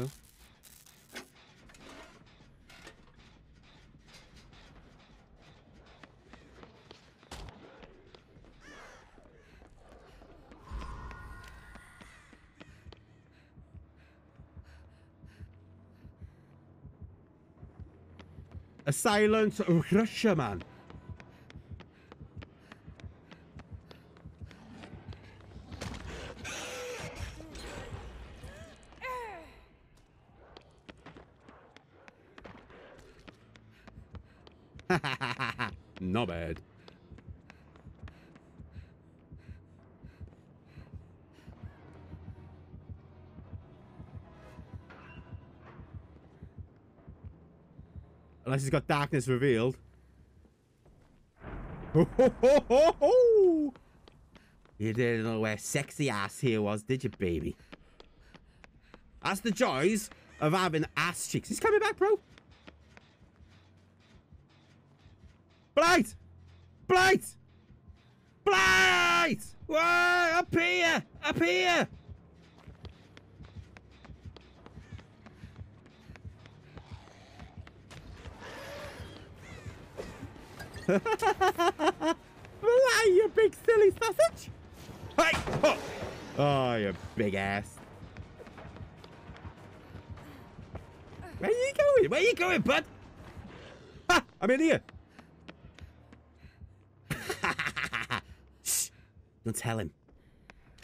Huh? A silent Russia man. Not bad. Unless he's got darkness revealed. Ho, ho, ho. You didn't know where sexy ass here was, did you, baby? That's the joys of having ass cheeks. He's coming back, bro. Blight! Blight! Blight! Whoa! Up here! Up here! Blight, you big silly sausage! Hey! Oh, oh you big ass. Where are you going? Where are you going, bud? Ha! I'm in here. Don't tell him.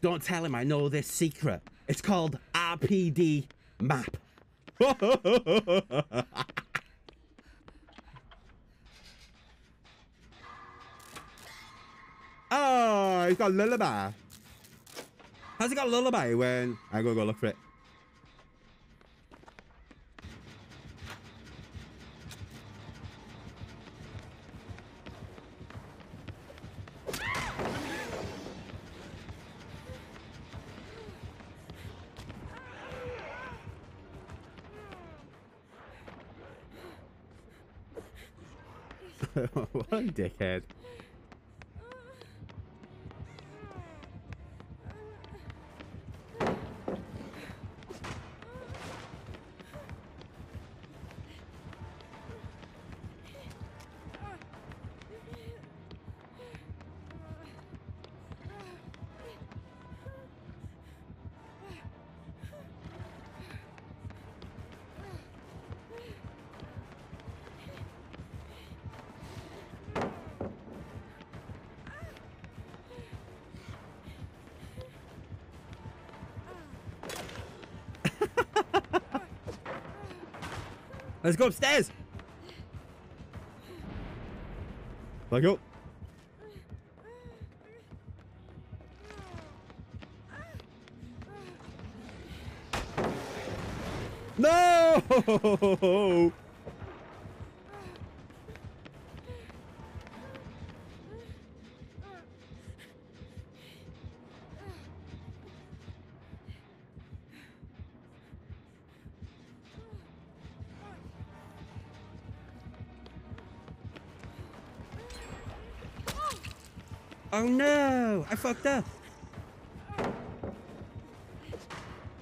Don't tell him I know this secret. It's called RPD map. oh, he's got lullaby. How's he got lullaby when I go go look for it? what a dickhead. Let's go upstairs. Let go. No! Oh no! I fucked up.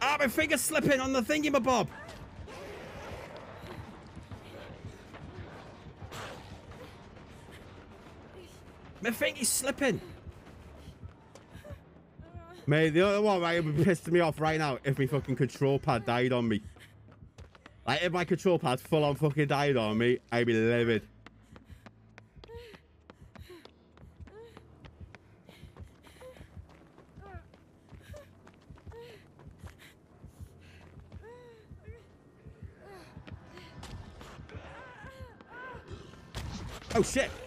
Ah, my finger's slipping on the thingy-mabob. My finger's slipping. Mate, the other one right would be pissing me off right now if my fucking control pad died on me. Like, if my control pad full on fucking died on me, I'd be livid. Oh shit!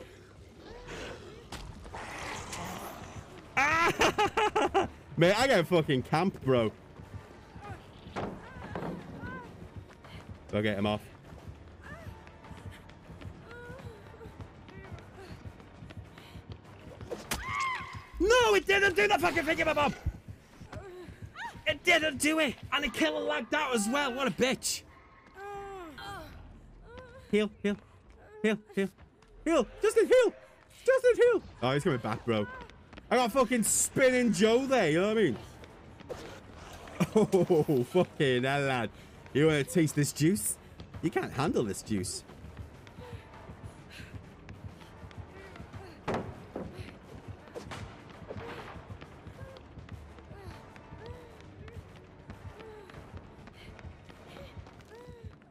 Ah! Mate, I got fucking camp, bro. Go get him off. No, it didn't do the fucking thing, my mom. It didn't do it, and it killed like that as well. What a bitch. Heal, heal, heal, heal. Heal! Justin, heal! Justin, heal! Oh, he's coming back, bro. I got fucking spinning Joe there, you know what I mean? Oh, fucking hell, lad. You want to taste this juice? You can't handle this juice.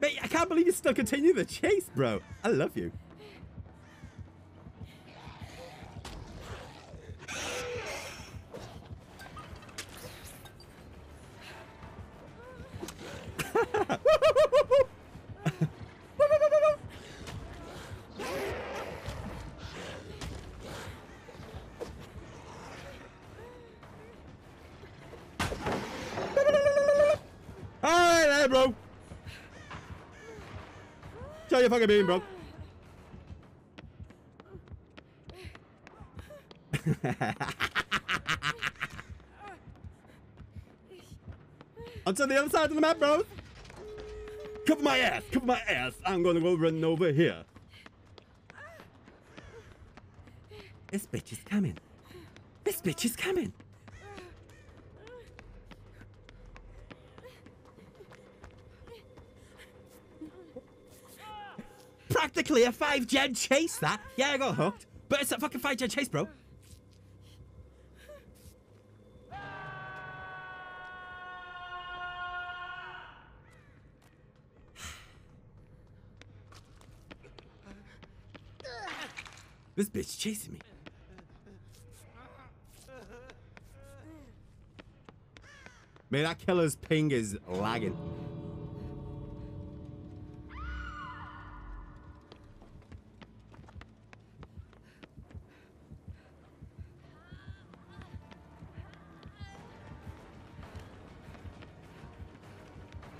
Mate, I can't believe you still continue the chase, bro. I love you. Fucking bean, bro. Onto the other side of the map, bro. Cover my ass, cover my ass. I'm gonna go run over here. This bitch is coming. This bitch is coming. Practically a five gen chase, that. Yeah, I got hooked. But it's a fucking five gen chase, bro. This bitch chasing me. Man, that killer's ping is lagging.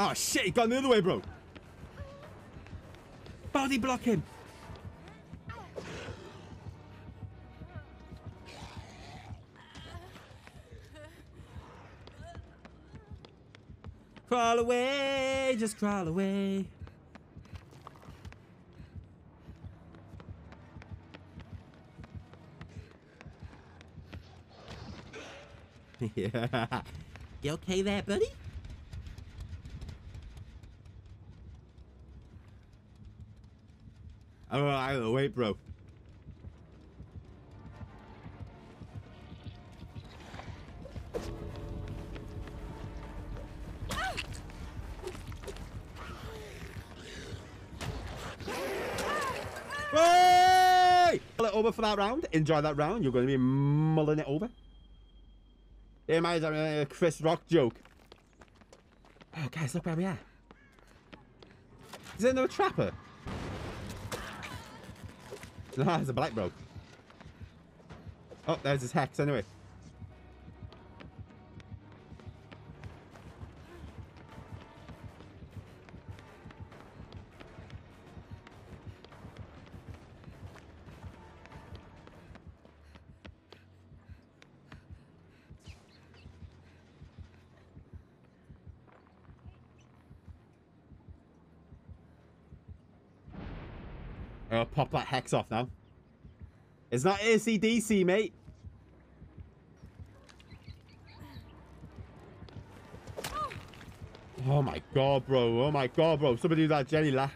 Oh shit, he gone the other way, bro. Body block him. Crawl away, just crawl away. yeah. You okay there, buddy? I don't know. Wait, bro. Hey! It over for that round. Enjoy that round. You're going to be mulling it over. It reminds me of a Chris Rock joke. Oh, guys, look where we are. Is there no trapper? No, there's a black bro. Oh, there's his hex anyway. I'll pop that hex off now. It's not ACDC, mate. Oh my god, bro. Oh my god, bro. Somebody do that jelly laugh.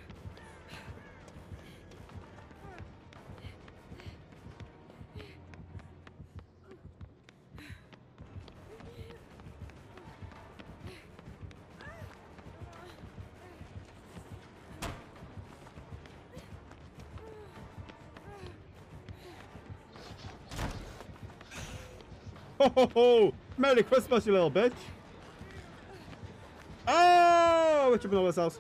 Ho ho ho! Merry Christmas, you little bitch! Oh! We're tripping over ourselves.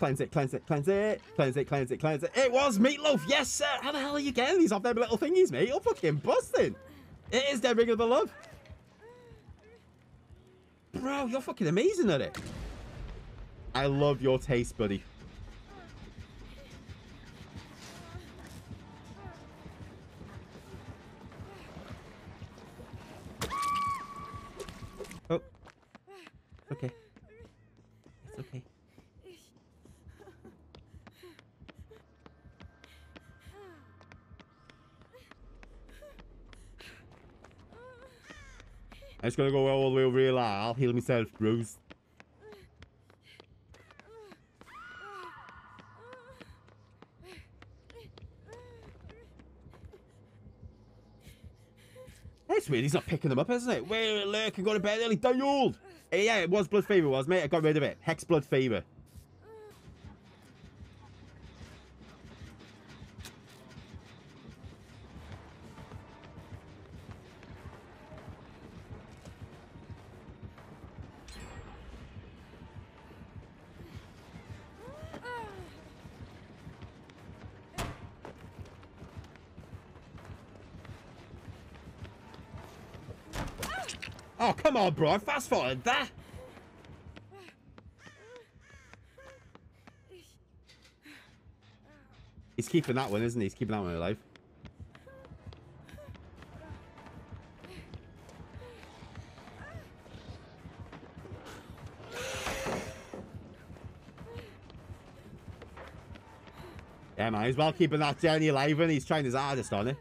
Cleanse it, cleanse it, cleanse it, cleanse it, cleanse it, cleanse it. It was meatloaf, yes, sir. How the hell are you getting these off them little thingies, mate? You're fucking busting. It is their ring of the love. Bro, you're fucking amazing at it. I love your taste, buddy. I'm just gonna go all the way over here. like, I'll heal myself, bros. That's weird. He's not picking them up, isn't it? Where lurk and go to bed early. Old. Yeah, it was Blood Favour, was mate. I got rid of it. Hex Blood Favour. Oh, come on, bro. I fast forwarded that. He's keeping that one, isn't he? He's keeping that one alive. Yeah, man, he's well keeping that journey alive and he's trying his hardest on it.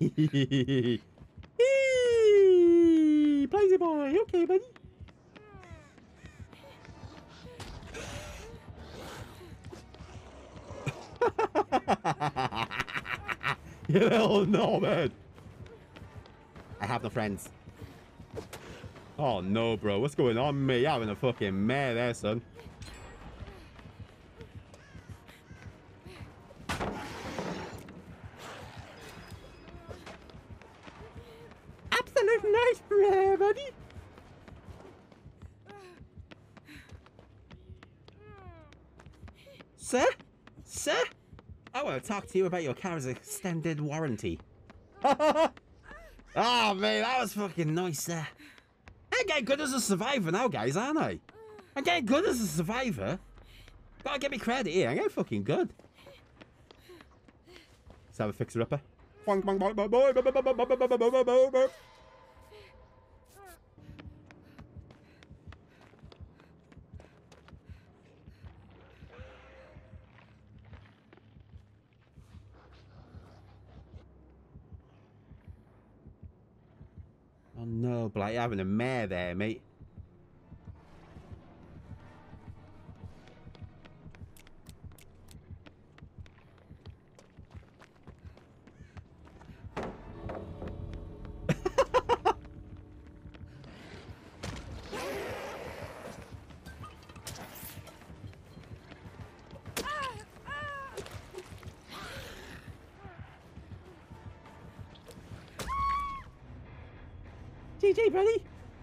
Blazy boy, okay, buddy. you little nomad. I have no friends. Oh no, bro. What's going on, mate? You're having a fucking mare there, son. Sir? Sir? I want to talk to you about your car's extended warranty. Ah, oh, man, that was fucking nice, sir. I'm getting good as a survivor now, guys, aren't I? I'm getting good as a survivor. Gotta give me credit here. I'm getting fucking good. Let's have a fixer-upper. Blight, having a mare there, mate. GG, buddy.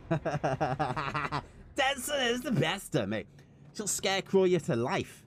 Denson is the best, of me. She'll scarecrow you to life.